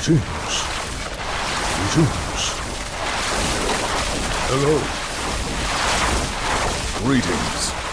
Greetings. Greetings. Hello. Greetings.